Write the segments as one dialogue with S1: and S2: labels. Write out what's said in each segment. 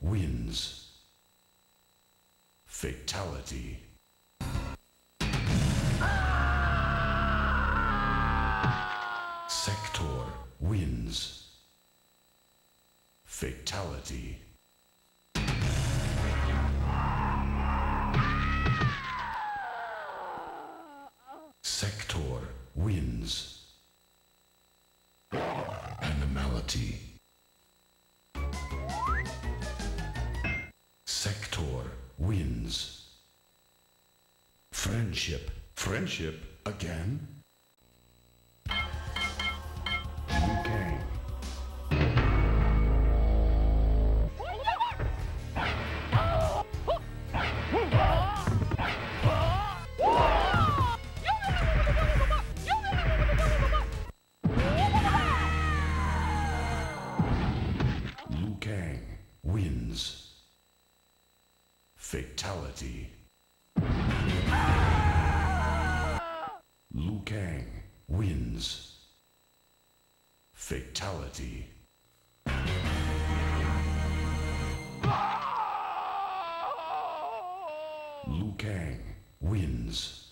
S1: wins. Fatality. Sektor wins. Fatality. Sektor wins. Animality. Friendship. Friendship again? Kang. Liu. Liu Kang wins. Fatality. Liu Kang wins.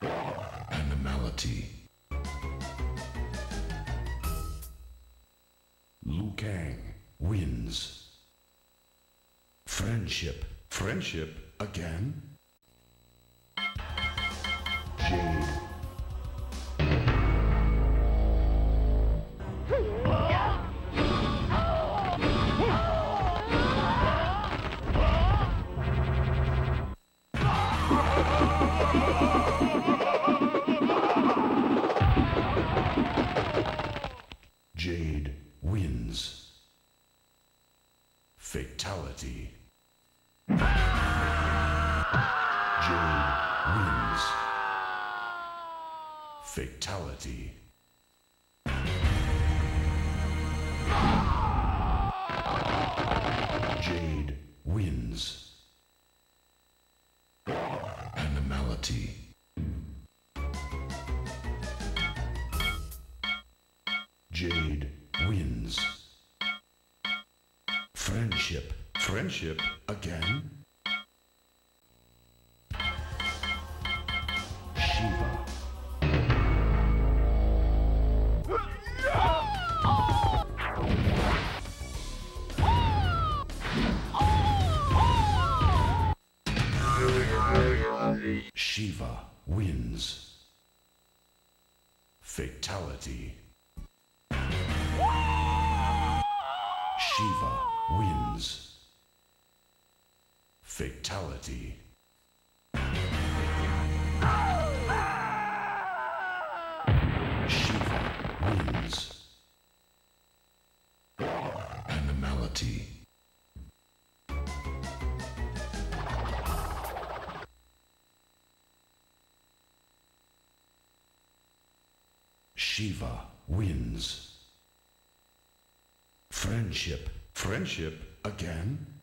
S1: Animality. Liu Kang wins. Friendship. Friendship again? Jade wins. Fatality. Jade wins. Fatality. Jade wins. Animality. Jade wins. Friendship. Friendship again? Sheeva wins. Fatality. Sheeva wins. Fatality. Sheeva wins. Sheeva wins. Friendship. Friendship again?